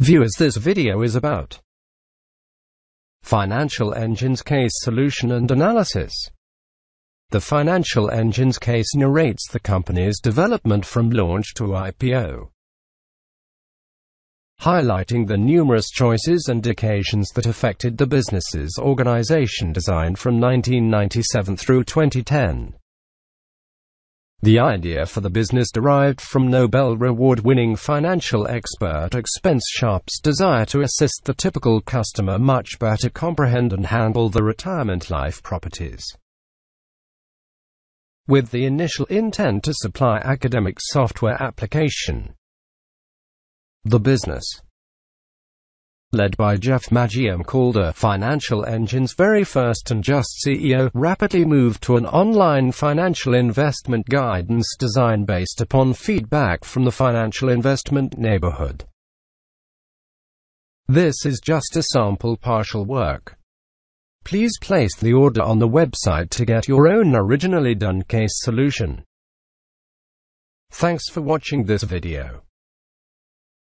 Viewers this video is about Financial Engines Case Solution and Analysis. The Financial Engines case narrates the company's development from launch to IPO, highlighting the numerous choices and occasions that affected the business's organization design from 1997 through 2010. The idea for the business derived from Nobel Reward-winning financial expert Expense Sharpe's desire to assist the typical customer much better comprehend and handle the retirement life properties. With the initial intent to supply academic software application, the business led by Jeff Maggioncalda, Financial Engine's very first and just CEO, rapidly moved to an online financial investment guidance design based upon feedback from the financial investment neighborhood. This is just a sample partial work. Please place the order on the website to get your own originally done case solution. Thanks for watching this video.